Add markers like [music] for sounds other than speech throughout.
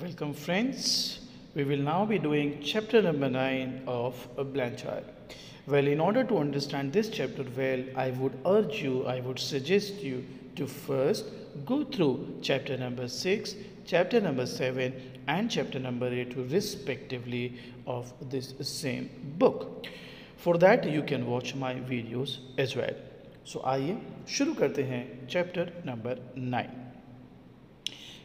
Welcome, friends. We will now be doing chapter number 9 of Blanchard. Well, in order to understand this chapter well, I would urge you, I would suggest you to first go through chapter number 6, chapter number 7, and chapter number 8, respectively, of this same book. For that, you can watch my videos as well. So, आइए शुरू करते हैं chapter number nine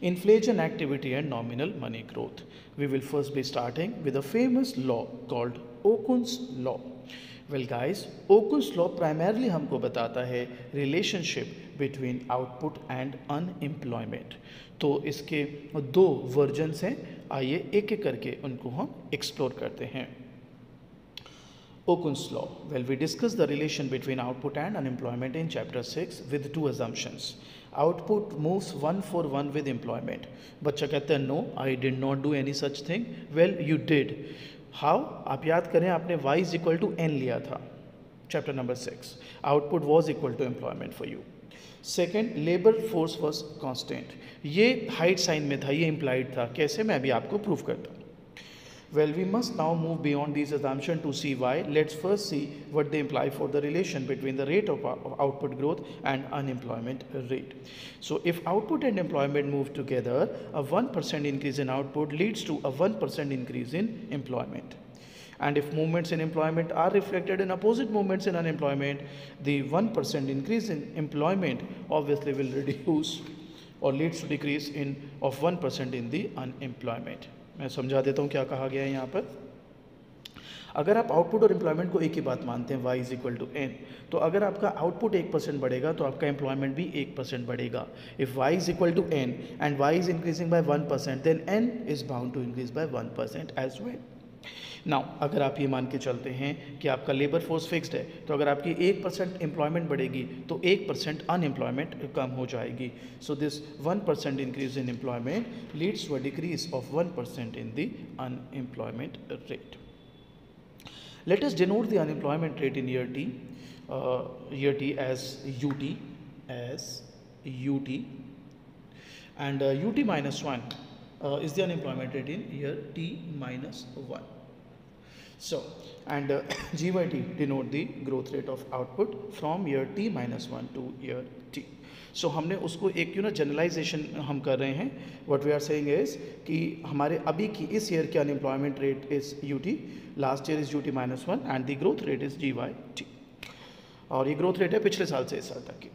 Inflation activity and nominal money growth. We will first be starting with a famous law called Okun's law. Well guys, Okun's law primarily हमको बताता है relationship between output and unemployment. तो इसके दो versions हैं आइए एक एक करके उनको हम एक्सप्लोर करते हैं Okun's law. Well, we discussed the relation between output and unemployment in chapter 6 with two assumptions. Output moves one for one with employment बच्चा कहता है no I did not do any such thing well you did how आप याद करें, आपने y is equal to N लिया था। Chapter number six output was equal to employment for you second labour force was constant ये हाइट साइन में था, ये इम्प्लाइड था। कैसे? मैं अभी आपको प्रूव करता हूँ। Well, we must now move beyond these assumptions to see why. Let's first see what they imply for the relation between the rate of output growth and unemployment rate. So, if output and employment move together, a 1% increase in output leads to a 1% increase in employment. And if movements in employment are reflected in opposite movements in unemployment, the 1% increase in employment obviously will [laughs] reduce or leads to decrease in of 1% in the unemployment. मैं समझा देता हूँ क्या कहा गया है यहाँ पर। अगर आप आउटपुट और एम्प्लॉयमेंट को एक ही बात मानते हैं Y is equal to N तो अगर आपका आउटपुट एक परसेंट बढ़ेगा तो आपका एम्प्लॉयमेंट भी एक परसेंट बढ़ेगा। If Y is equal to N and Y is increasing by one percent then N is bound to increase by one percent as well now अगर आप ये मान के चलते हैं कि आपका लेबर फोर्स फिक्स्ड है तो अगर आपकी एक परसेंट एम्प्लॉयमेंट बढ़ेगी तो एक परसेंट अनएम्प्लॉयमेंट कम हो जाएगी। So this one percent increase in employment leads to a decrease of one percent in the unemployment rate let denote the unemployment rate in year t uh, year t as ut as ut and uh, ut minus 1 uh, is the unemployment rate in year t minus 1 so and uh, [coughs] g by t denote the growth rate of output from year t minus 1 to year t. So so, हमने उसको एक you ना generalization हम कर रहे हैं? What we are saying is कि हमारे अभी की इस ईयर की unemployment rate is U T last year is U T minus one and the growth rate is G Y T और ये ग्रोथ रेट है पिछले साल से इस साल तक की।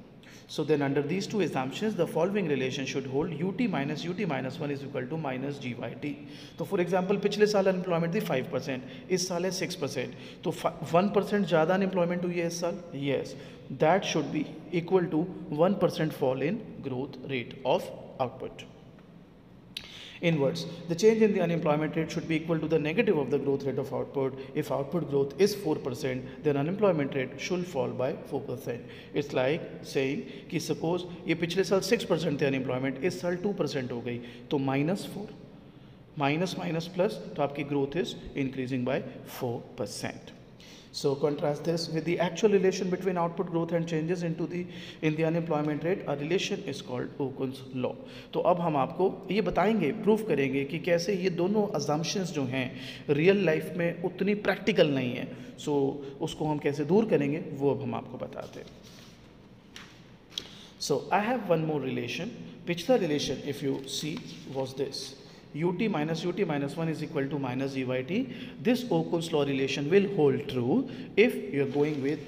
So then under these two assumptions, the following relation should hold ut minus ut minus 1 is equal to minus gyt. तो फॉर एग्ज़ाम्पल पिछले साल अनएम्प्लॉयमेंट थी फाइव परसेंट इस साल है 6 परसेंट तो वन परसेंट ज़्यादा अनएम्प्लॉयमेंट हुई है इस साल? Yes that should be equal to one percent fall in growth rate of output inwards. The change in the unemployment rate should be equal to the negative of the growth rate of output. If output growth is 4%, then unemployment rate should fall by 4%. It's like saying कि suppose ये पिछले साल 6% थे unemployment, इस साल 2% हो गई तो minus 4 minus minus plus तो आपकी growth is increasing by 4%. So contrast this with the actual relation between output growth and changes into the in the unemployment rate. A relation is called Okun's law. तो अब हम आपको ये बताएँगे proof करेंगे कि कैसे ये दोनों assumptions हैं रियल लाइफ में उतनी प्रैक्टिकल नहीं है सो so, उसको हम कैसे दूर करेंगे वो अब हम आपको बताते हैं so I have one more relation पिछला relation if you see was this U T minus U T minus one is equal to minus U Y T this Okun law relation will hold true if you are going with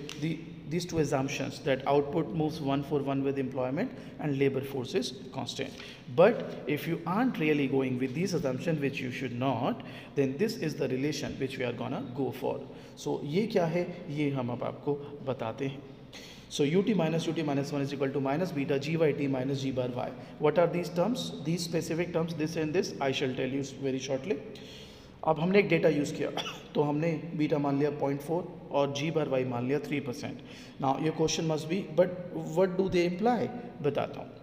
these two examples that output move one for one with employment and labour force is constant but if you aren't really going with this example which you should not then this is the relation which we are gonna go for so ये क्या है ये हम अब आपको बताते हैं So ut minus ut minus 1 is equal to minus beta g by t minus g bar y. What are these terms? These specific terms, this and this, I shall tell you very shortly. अब हमने एक data use किया तो हमने beta मान लिया 0.4 और G bar Y मान लिया 3 परसेंट ना ये question must be but what do they imply बताता हूँ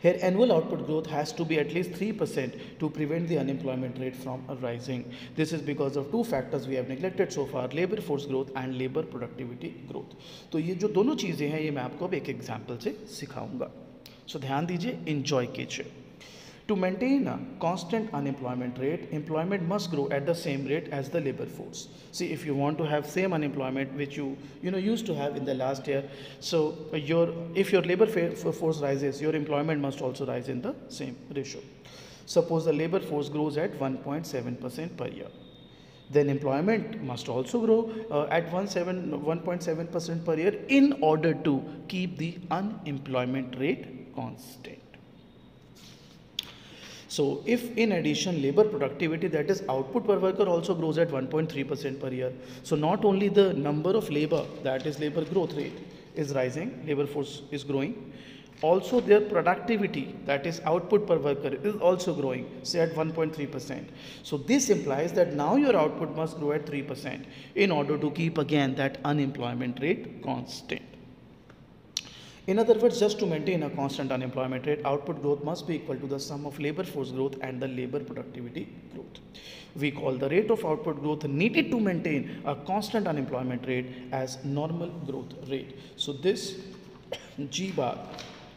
Here annual output growth has to be at least 3% to prevent the unemployment rate from rising. This is because of two factors we have neglected so far, labor force growth and labor productivity growth. तो ये जो दोनों चीज़ें हैं ये मैं आपको अब एक एग्जाम्पल से सिखाऊंगा सो so, ध्यान दीजिए इंजॉय कीजिए to maintain a constant unemployment rate, employment must grow at the same rate as the labor force. See, if you want to have same unemployment which you you know used to have in the last year, so your if your labor force rises, your employment must also rise in the same ratio. Suppose the labor force grows at 1.7 percent per year then employment must also grow uh, at 1.7 percent per year in order to keep the unemployment rate constant. So if in addition labor productivity that is output per worker also grows at 1.3 percent per year. So not only the number of labor that is labor growth rate is rising, labor force is growing, also their productivity that is output per worker is also growing say at 1.3 percent. So this implies that now your output must grow at 3 percent in order to keep again that unemployment rate constant. In other words, just to maintain a constant unemployment rate, output growth must be equal to the sum of labor force growth and the labor productivity growth. We call the rate of output growth needed to maintain a constant unemployment rate as normal growth rate. So this G bar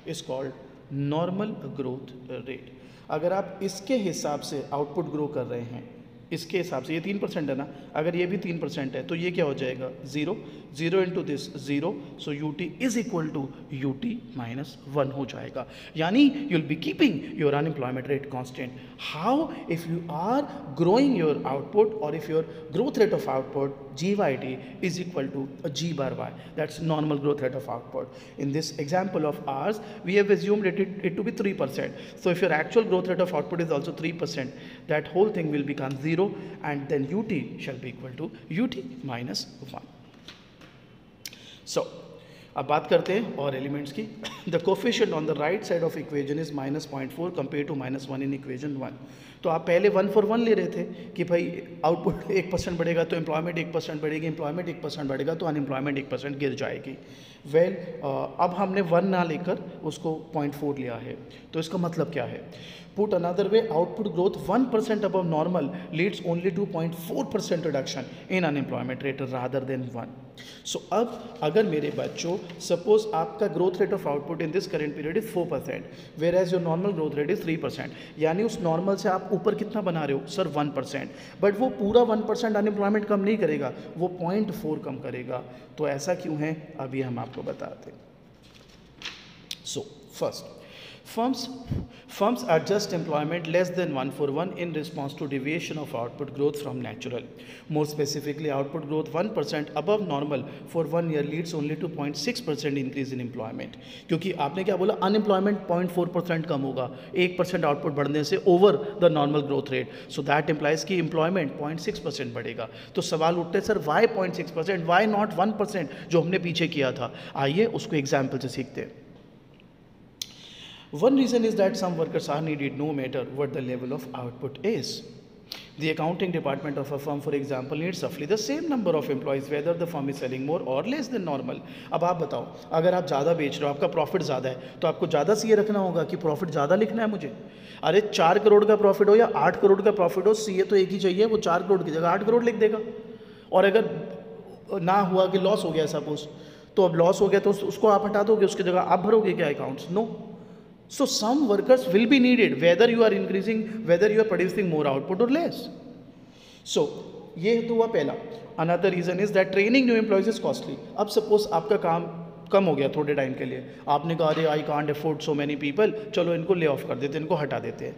is called normal growth rate. अगर आप इसके हिसाब से output grow कर रहे हैं इसके हिसाब से, ये तीन परसेंट है ना? अगर ये भी तीन परसेंट है तो ये क्या हो जाएगा? Zero. Zero into this zero so U T is equal to U T minus one हो जाएगा। यानी you will be keeping your unemployment rate constant how if you are growing your output और if your growth rate of output G Y T is equal to G bar Y that's normal growth rate of output in this example of ours we have assumed it it to be three percent so if your actual growth rate of output is also three percent that whole thing will become zero and then ut shall be equal to ut minus 1. So, अब बात करते हैं और elements की the coefficient on the right side of equation is minus point four compare to minus one in equation one तो आप पहले one for one ले रहे थे कि भाई आउटपुट एक परसेंट बढ़ेगा तो एम्प्लॉयमेंट एक परसेंट बढ़ेगी एम्प्लॉयमेंट एक परसेंट बढ़ेगा तो अनएम्प्लॉयमेंट एक परसेंट गिर जाएगी। वेल well, uh, अब हमने वन ना लेकर उसको पॉइंट फोर लिया है। तो इसका मतलब क्या है? Put another way output growth one percent above normal leads only to point four percent reduction in unemployment rate rather than one so अब अगर मेरे बच्चों सपोज़ आपका growth rate of output in this current period is four percent whereas your normal growth rate is three percent यानी उस normal से आप ऊपर कितना बना रहे हो? सर वन परसेंट बट वो पूरा वन परसेंट अनएम्प्लॉयमेंट कम नहीं करेगा वो पॉइंट फोर कम करेगा। तो ऐसा क्यों है? अभी हम आप आपको बताते so first Firms, firms adjust employment less than 1 for 1 in response to deviation of output growth from natural. More specifically, output growth 1% above normal for one year leads only to 0.6% increase in employment. क्योंकि आपने क्या बोला unemployment 0.4% कम होगा एक percent output बढ़ने से over the normal growth rate so that implies कि employment 0.6 percent बढ़ेगा तो सवाल उठते sir why 0.6 percent why not 1 percent जो हमने पीछे किया था आइए उसको एग्ज़ाम्पल से सीखते हैं One reason is that some workers are needed no matter what the level of output is. The accounting department of a firm, for example, needs roughly the same number of employees whether the firm is selling more or less than normal. अब आप बताओ अगर आप ज़्यादा बेच रहे हो आपका प्रॉफिट ज़्यादा है तो आपको ज़्यादा सीए रखना होगा कि प्रॉफिट ज़्यादा लिखना है मुझे अरे चार करोड़ का प्रॉफिट हो या आठ करोड़ का प्रॉफिट हो सीए तो एक ही चाहिए वो चार करोड़ की जगह आठ करोड़ लिख देगा और अगर ना हुआ कि लॉस हो गया सपोज़ तो अब लॉस हो गया तो उसको आप हटा दोगे उसकी जगह आप भरोगे क्या accounts no So some workers will be needed whether you are increasing, whether you are producing more output or less. So ये तो हुआ पहला। Another reason is that training new employees is costly अब सपोज़ आपका काम कम हो गया थोड़े टाइम के लिए। आपने कहा अरे I can't afford so many people चलो इनको ले ऑफ़ कर देते हैं इनको हटा देते हैं।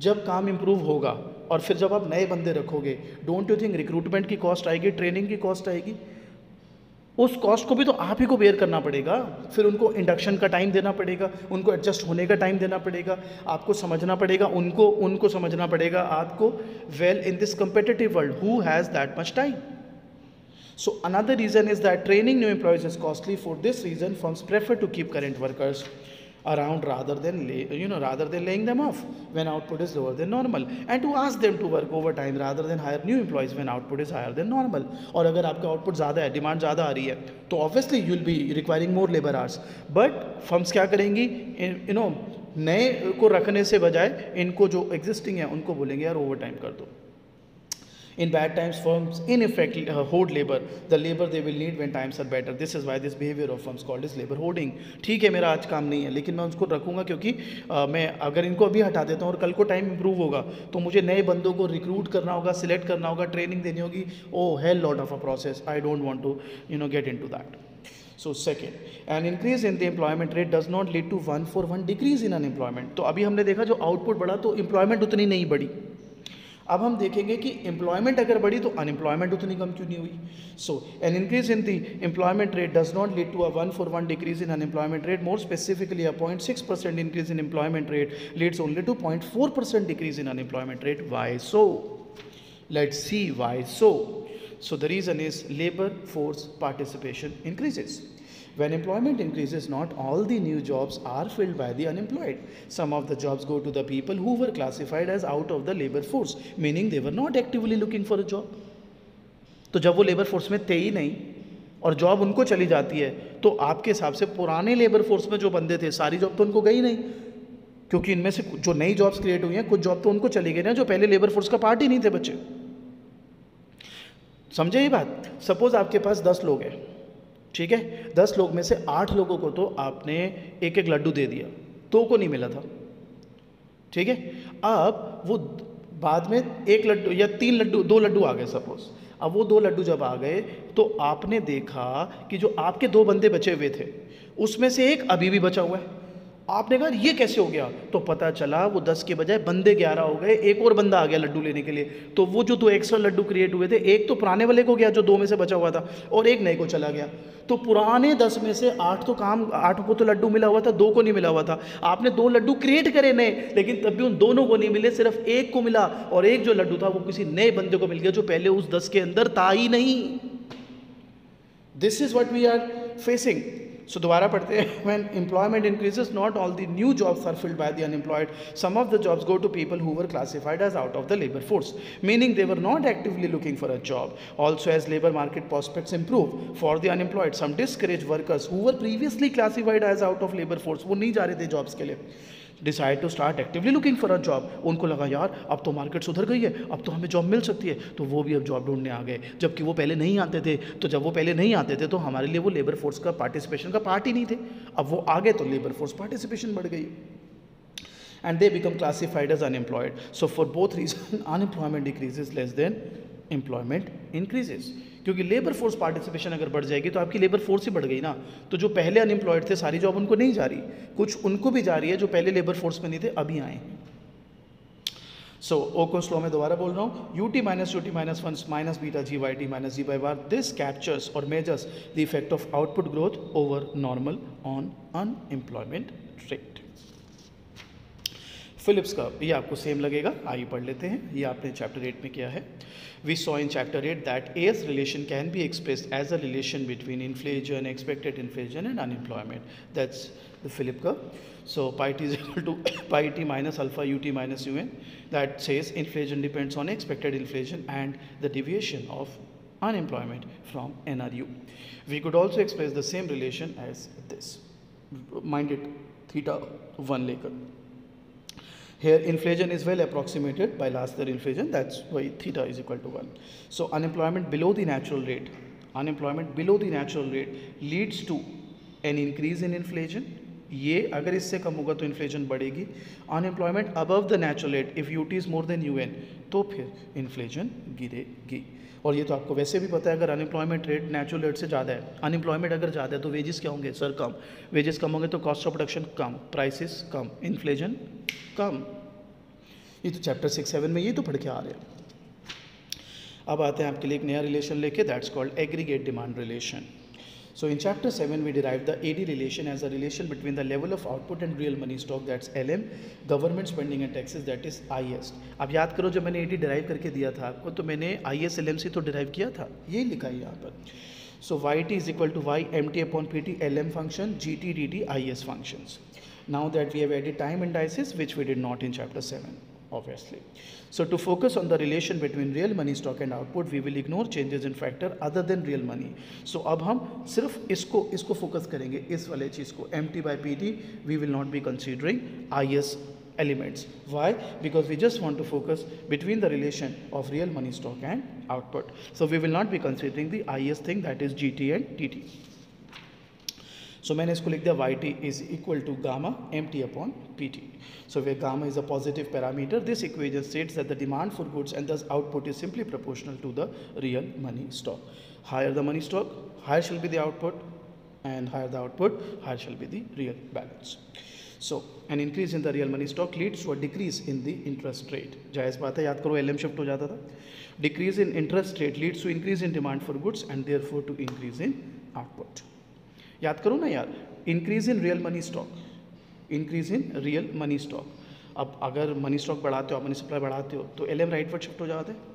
जब काम इंप्रूव होगा और फिर जब आप नए बंदे रखोगे डोंट यू थिंक रिक्रूटमेंट की कॉस्ट आएगी ट्रेनिंग की कॉस्ट आएगी? उस कॉस्ट को भी तो आप ही को बेयर करना पड़ेगा। फिर उनको इंडक्शन का टाइम देना पड़ेगा, उनको एडजस्ट होने का टाइम देना पड़ेगा, आपको समझना पड़ेगा, उनको उनको समझना पड़ेगा, आपको well in this competitive world who has that much time so another reason is that training new employees is costly for this reason firms prefer to keep current workers around rather than lay, you know rather than laying them off when output is lower than normal and to ask them to work overtime rather than hire new employees when output is higher than normal अगर आपका output ज़्यादा है demand ज़्यादा आ रही है तो obviously you will be requiring more labour hours but firms क्या करेंगी यू नो नए को रखने से बजाय इनको जो एग्जिस्टिंग है उनको बोलेंगे यार ओवर टाइम कर दो In bad times, firms in effect uh, hoard labor, the labor they will need when times are better. This is why this behavior of firms called is labor hoarding. ठीक है मेरा आज काम नहीं है लेकिन मैं उसको रखूँगा क्योंकि आ, मैं अगर इनको अभी हटा देता हूँ और कल को टाइम इंप्रूव होगा तो मुझे नए बंदों को रिक्रूट करना होगा सिलेक्ट करना होगा ट्रेनिंग देनी होगी। ओ hell lot of a process I don't want to you know get into that so second an increase in the employment rate does not lead to one for one decrease in unemployment तो अभी हमने देखा जो output बढ़ा तो employment उतनी नहीं बढ़ी। अब हम देखेंगे कि एम्प्लॉयमेंट अगर बढ़ी तो अनएम्प्लॉयमेंट उतनी कम क्यों नहीं हुई? So an increase in the employment rate does not lead to a one for one decrease in unemployment rate more specifically a point six percent increase in employment rate leads only to point four percent decrease in unemployment rate why so let's see why so. So, the reason is labor force participation increases. When employment increases not all the new jobs are filled by the unemployed some of the jobs go to the people who were classified as out of the labor force meaning they were not actively looking for a job तो जब वो labour force में थे ही नहीं और job उनको चली जाती है तो आपके हिसाब से पुराने लेबर फोर्स में जो बंदे थे सारी जॉब तो उनको गई नहीं क्योंकि इनमें से जो नई जॉब्स क्रिएट हुई हैं कुछ जॉब तो उनको चली गई ना जो पहले लेबर फोर्स का पार्ट ही नहीं थे बच्चे समझे ये बात सपोज़ आपके पास दस लोग हैं ठीक है? दस लोग में से आठ लोगों को तो आपने एक एक लड्डू दे दिया। दो को नहीं मिला था। ठीक है? अब वो बाद में एक लड्डू या तीन लड्डू, दो लड्डू आ गए सपोज़ अब वो दो लड्डू जब आ गए तो आपने देखा कि जो आपके दो बंदे बचे हुए थे, उसमें से एक अभी भी बचा हुआ है। आपने कहा, ये कैसे हो गया? तो पता चला, वो दस के बजाय बंदे ग्यारह हो गए, एक और बंदा आ गया लड्डू लेने के लिए। तो वो जो दो एक्स्ट्रा लड्डू क्रिएट हुए थे, एक तो पुराने वाले को गया जो दो में से बचा हुआ था, और एक नए को चला गया। तो पुराने दस में से आठ तो काम, आठ को तो लड्डू मिला हुआ था, दो को नहीं मिला हुआ था। आपने दो लड्डू क्रिएट करे नए, लेकिन तब भी उन दोनों को नहीं मिले, सिर्फ़ एक को मिला, और एक जो लड्डू था, वो किसी नए बंदे को मिल गया, जो पहले उस दस के अंदर था ही नहीं। This is what we are facing so दोबारा पढ़ते हैं। When employment increases not all the new jobs are filled by the unemployed some of the jobs go to people who were classified as out of the labour force meaning they were not actively looking for a job also as labour market prospects improve for the unemployed some discouraged workers who were previously classified as out of labour force वो नहीं जा रहे थे jobs के लिए decide to start actively looking for a job उनको लगा, यार, अब तो मार्केट सुधर गई है, अब तो हमें जॉब मिल सकती है। तो वो भी अब जॉब ढूँढने आ गए। जबकि वो पहले नहीं आते थे तो जब वो पहले नहीं आते थे तो हमारे लिए वो लेबर फोर्स का पार्टिसिपेशन का पार्ट ही नहीं थे। अब वो आ गए तो लेबर फोर्स पार्टिसिपेशन बढ़ गई। And they become classified as unemployed. So for both reasons, [laughs] unemployment decreases less than employment increases. क्योंकि लेबर फोर्स पार्टिसिपेशन अगर बढ़ जाएगी तो आपकी लेबर फोर्स ही बढ़ गई ना। तो जो पहले अनएम्प्लॉयड थे सारी जॉब उनको नहीं जा रही। कुछ उनको भी जा रही है जो पहले लेबर फोर्स में नहीं थे अभी आए सो ओ को स्लो में दोबारा बोल रहा हूँ। U T minus U T minus one minus beta G Y T minus G Y bar this captures और measures the effect of output growth over normal on unemployment rate Phillips का, ये आपको same लगेगा। आइए पढ़ लेते हैं। ये आपने चैप्टर एट में किया है। We saw in chapter eight that this relation can be expressed as a relation between inflation expected inflation and unemployment that's the Philip curve. So pi t is [laughs] equal to [coughs] pi t minus alpha ut minus un that says inflation depends on expected inflation and the deviation of unemployment from NRU. We could also express the same relation as this. Mind it theta 1 later. Here inflation is well approximated by last year inflation that's why theta is equal to 1. So unemployment below the natural rate, unemployment below the natural rate leads to an increase in inflation ये, अगर इससे कम होगा तो inflation बढ़ेगी। Unemployment above the natural rate if U T is more than U N तो फिर inflation गिरेगी। और ये तो आपको वैसे भी पता है, अगर अनएम्प्लॉयमेंट रेट नेचुरल रेट से ज़्यादा है अनएम्प्लॉयमेंट अगर ज़्यादा है तो वेजेस क्या होंगे? सर कम। वेजेस कम होंगे तो कॉस्ट ऑफ़ प्रोडक्शन कम प्राइसेस कम इन्फ्लेशन कम। ये तो चैप्टर सिक्स सेवन में ये तो पढ़ के आ रहे हैं। अब आते हैं आपके लिए एक नया रिलेशन लेके that's called aggregate demand relation So in chapter 7 we derived the AD relation as a relation between the level of output and real money stock that's LM, government spending and taxes that is IS. अब याद करो जब मैंने AD derive करके दिया था आपको तो मैंने IS LMC तो डिराइव किया था ये लिखा है यहाँ पर So YT is equal to Y MT upon PT LM function GT DT IS functions. Now that we have added time indices which we did not in chapter 7 obviously. So to focus on the relation between real money stock and output, we will ignore changes in factor other than real money. So अब हम सिर्फ इसको इसको focus करेंगे इस वाले चीज़ को M T by P T we will not be considering I S elements. Why? Because we just want to focus between the relation of real money stock and output. So we will not be considering the IS thing that is GT and TT. So मैंने इसको लिख दिया Y T is equal to gamma M T upon P T so we gamma is a positive parameter this equation states that the demand for goods and thus output is simply proportional to the real money stock. Higher the money stock, higher shall be the output and higher the output, higher shall be the real balance. So an increase in the real money stock leads to a decrease in the interest rate. जायज़ बात है याद करो L shift हो जाता था decrease in interest rate leads to increase in demand for goods and therefore to increase in output. याद करो ना यार increase in real money stock increase in real money stock अब अगर मनी स्टॉक बढ़ाते हो, आप मनी सप्लाई बढ़ाते हो तो L M rightward shift हो जाते हैं।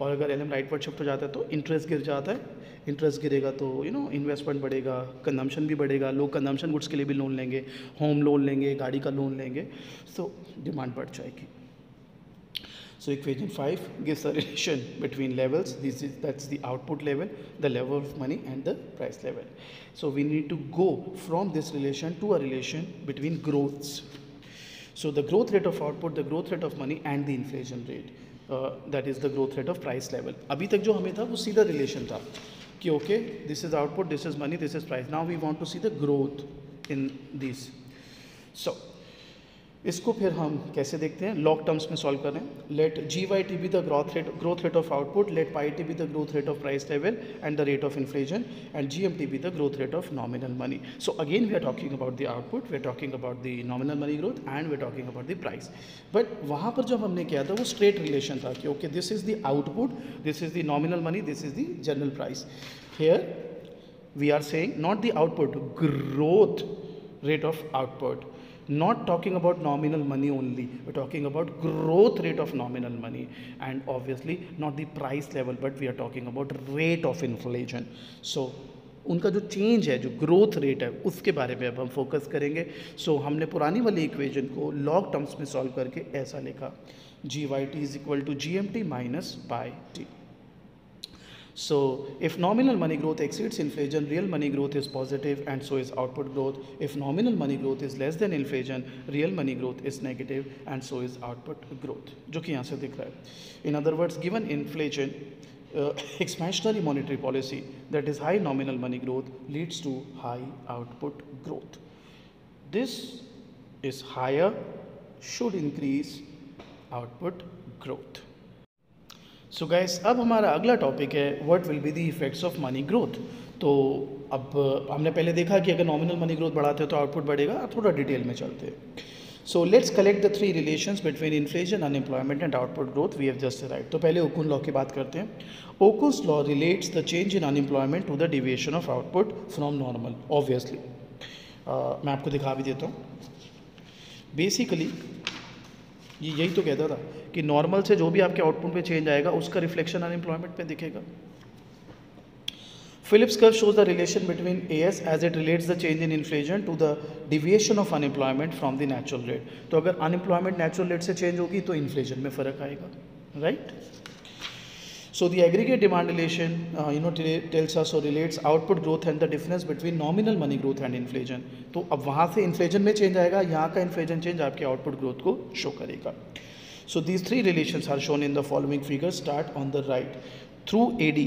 और अगर L M rightward shift हो जाता है तो इंटरेस्ट गिर जाता है। इंटरेस्ट गिरेगा तो यू नो इन्वेस्टमेंट बढ़ेगा कंजम्पशन भी बढ़ेगा। लोग कंजम्पशन गुड्स के लिए भी लोन लेंगे होम लोन लेंगे, गाड़ी का लोन लेंगे। सो डिमांड बढ़ जाएगी। So equation 5 gives a relation between levels. This is that's the output level, the level of money and the price level. So we need to go from this relation to a relation between growths. So the growth rate of output, the growth rate of money and the inflation rate. Uh, that is the growth rate of price level. अभी तक जो हमें था वो सीधा relation था कि okay this is output this is money this is price now we want to see the growth in this so इसको फिर हम कैसे देखते हैं? लॉग टर्म्स में सॉल्व करें let G Y T be the growth rate growth rate of output let pi T be the growth rate of price level and the rate of inflation and G M T be the growth rate of nominal money so again we are talking about the output we are talking about the nominal money growth and we are talking about the price but वहाँ पर जब हमने किया था, वो straight relation था कि okay this is the output this is the nominal money this is the general price here we are saying not the output growth rate of output. Not talking about nominal money only we're talking about growth rate of nominal money and obviously not the price level but we are talking about rate of inflation so उनका जो change है जो growth rate है उसके बारे में अब हम फोकस करेंगे सो so, हमने पुरानी वाली इक्वेशन को लॉग टर्म्स में सॉल्व करके ऐसा लिखा G Y T is equal to G M T minus pi T So if nominal money growth exceeds inflation, real money growth is positive and so is output growth. If nominal money growth is less than inflation, real money growth is negative and so is output growth. जो कि यहाँ से दिख रहा है. In other words, given inflation, uh, [coughs] expansionary monetary policy that is high nominal money growth leads to high output growth. This is higher should increase output growth. So so guys अब हमारा अगला टॉपिक है what will be the effects of money growth तो अब हमने पहले देखा कि अगर नॉमिनल मनी ग्रोथ बढ़ाते हो तो आउटपुट बढ़ेगा थोड़ा डिटेल में चलते हैं। So let's collect the three relations between inflation unemployment and output growth we have just right तो पहले ओकुन लॉ की बात करते हैं। Okun's law relates the change in unemployment to the deviation of output from normal obviously मैं आपको दिखा भी देता हूँ। बेसिकली ये यही तो कहता था कि नॉर्मल से जो भी आपके आउटपुट पे चेंज आएगा, उसका रिफ्लेक्शन अनएम्प्लॉयमेंट पे दिखेगा Phillips curve shows the relation between A S as it relates the change in inflation to the deviation of unemployment from the natural rate तो अगर अनएम्प्लॉयमेंट नेचुरल रेट से change होगी तो inflation में फ़र्क आएगा right right? So the aggregate demand relation, uh, you know, tells us or relates output growth and the difference between nominal money growth and inflation. तो अब वहाँ से inflation में change आएगा यहाँ का inflation change आपके output growth को show करेगा So these three relations are shown in the following figure. Start on the right. Through AD,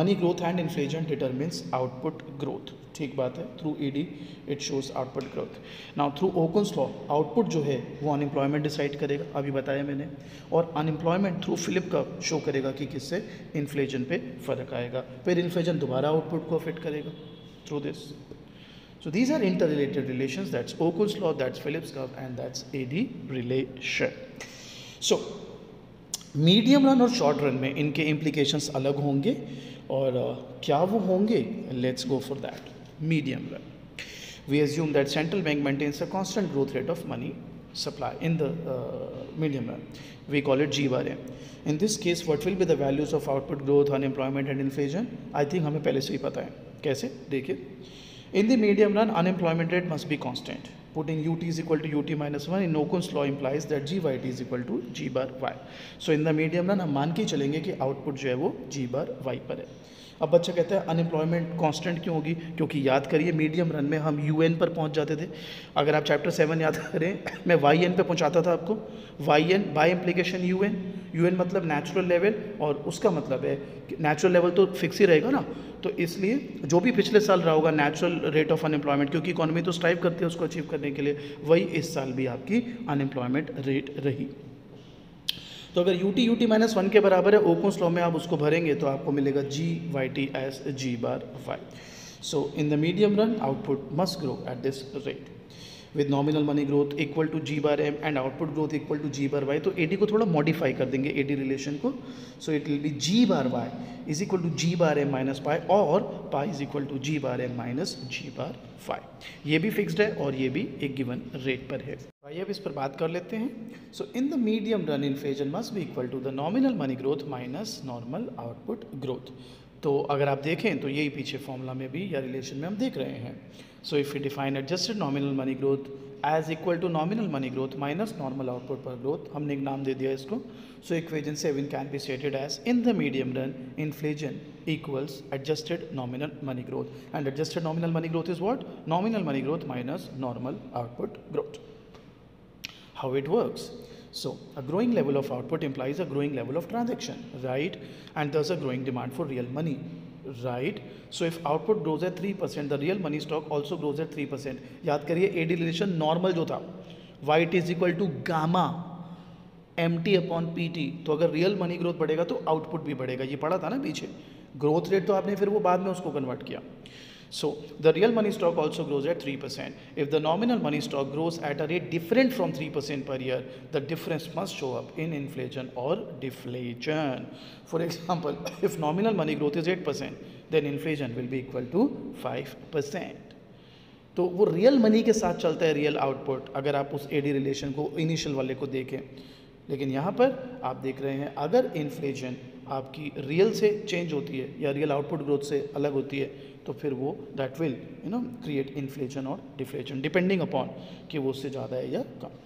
money growth and inflation determines output growth. ठीक बात है through E D it shows output growth now through Okun's law output जो है वो unemployment decide करेगा अभी बताया मैंने और अनएम्प्लॉयमेंट थ्रू फिलिप का शो करेगा कि किससे? इन्फ्लेशन पे फ़र्क आएगा। फिर इन्फ्लेशन दोबारा आउटपुट को अफेक्ट करेगा through this So these are interrelated relations. That's Okun's law, that's Phillips curve, and that's AD relation. So medium run और शॉर्ट रन में इनके इम्प्लीकेशंस अलग होंगे और uh, क्या वो होंगे? Let's go for that medium run we assume that central bank maintains a constant growth rate of money supply in the uh, medium run. We call it G bar M. In this case, what will be the values of output growth, unemployment and inflation? I think हमें पहले से ही पता है कैसे देखिए In the medium run, unemployment rate must be constant. Putting ut is equal to ut minus 1 in Okun's law implies that g by t is equal to g bar y. So in the medium run हम मान के चलेंगे कि output जो है वो g bar y पर है अब बच्चा कहता है अनएम्प्लॉयमेंट कांस्टेंट क्यों होगी? क्योंकि याद करिए मीडियम रन में हम यूएन पर पहुँच जाते थे। अगर आप चैप्टर सेवन याद [laughs] करें, मैं वाई एन पे पहुंचाता था आपको। Y N by implication U N U N मतलब नेचुरल लेवल और उसका मतलब है कि नेचुरल लेवल तो फिक्स ही रहेगा ना। तो इसलिए जो भी पिछले साल रहा होगा नेचुरल रेट ऑफ़ अनएम्प्लॉयमेंट क्योंकि इकोनॉमी तो स्ट्राइव करती है उसको अचीव करने के लिए, वही इस साल भी आपकी अनएम्प्लॉयमेंट रेट रही। तो अगर U T U T minus one के बराबर है ओकोस लॉ में आप उसको भरेंगे तो आपको मिलेगा G Y T S G bar Y so in the medium run output must grow at this rate with nominal money growth equal to G bar M and output growth equal to G bar Y तो A D को थोड़ा modify कर देंगे ए D relation को. So it will be G bar Y is equal to G bar M minus pi और pi is equal to G bar M minus G bar five ये भी fixed है और ये भी एक गिवन रेट पर है. आइए अब इस पर बात कर लेते हैं। So in the medium run inflation must be equal to the nominal money growth minus normal output growth तो अगर आप देखें तो यही पीछे फॉर्मूला में भी या रिलेशन में हम देख रहे हैं। So if you define adjusted nominal money growth as equal to nominal money growth minus normal output पर ग्रोथ हमने एक नाम दे दिया इसको। So equation seven can be stated as in the medium run inflation equals adjusted nominal money growth. And adjusted nominal money growth is what? Nominal money growth minus normal output growth. How it works so a growing level of output implies a growing level of transaction right and thus a growing demand for real money right so if output grows at 3% the real money stock also grows at 3% याद करिए AD relation normal जो था Y T is equal to gamma M T upon P T तो अगर real money growth बढ़ेगा तो output भी बढ़ेगा ये पढ़ा था ना पीछे ग्रोथ रेट तो आपने फिर वो बाद में उसको कन्वर्ट किया So the real money stock also grows at 3%. If the nominal money stock grows at a rate different from 3% per year, the difference must show up in inflation or deflation. For example, if nominal money growth is 8%, then inflation will be equal to 5%. तो वो real money के साथ चलता है real output अगर आप उस AD relation को इनिशियल वाले को देखें लेकिन यहाँ पर आप देख रहे हैं अगर इन्फ्लेशन आपकी रियल से चेंज होती है या रियल आउटपुट ग्रोथ से अलग होती है तो फिर वो that will you know create inflation और डिफ्लेशन डिपेंडिंग अपॉन कि वो उससे ज़्यादा है या कम।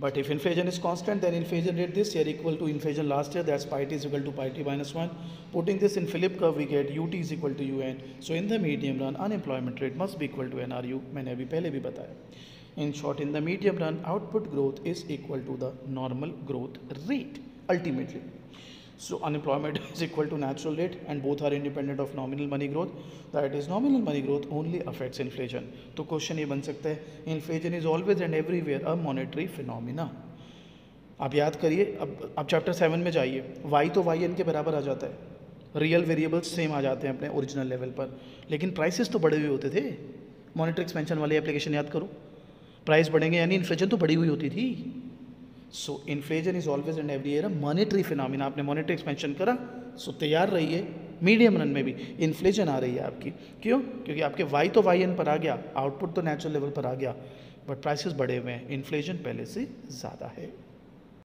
But if inflation is constant then inflation rate this year equal to inflation last year that's pi T is equal to pi T minus one putting this in Philip curve we get U T is equal to U N so in the medium run unemployment rate must भी equal to N are you मैंने अभी पहले भी बताया। In short in the medium run output growth is equal to the normal growth rate ultimately So, unemployment [laughs] is equal to natural rate and both are independent of nominal money growth. That is, nominal money growth only affects inflation. तो question ये बन सकता है inflation is always and everywhere a monetary phenomena आप याद करिए, अब अब चैप्टर सेवन में जाइए। वाई तो वाई एन के बराबर आ जाता है। रियल वेरिएबल्स सेम आ जाते हैं अपने ओरिजिनल लेवल पर। लेकिन प्राइसेस तो बढ़े हुए होते थे। मॉनेटरी एक्सपेंशन वाली एप्लीकेशन याद करो। प्राइस बढ़ेंगे, यानी इन्फ्लेशन तो बढ़ी हुई होती थी। सो inflation is always and every year monetary phenomena आपने मॉनेटरी एक्सपेंशन करा सो so, तैयार रहिए। मीडियम रन में भी इन्फ्लेशन आ रही है आपकी। क्यों? क्योंकि आपके वाई तो वाई एन पर आ गया आउटपुट तो नेचुरल लेवल पर आ गया बट प्राइसेस बढ़े हुए हैं। इन्फ्लेशन पहले से ज़्यादा है।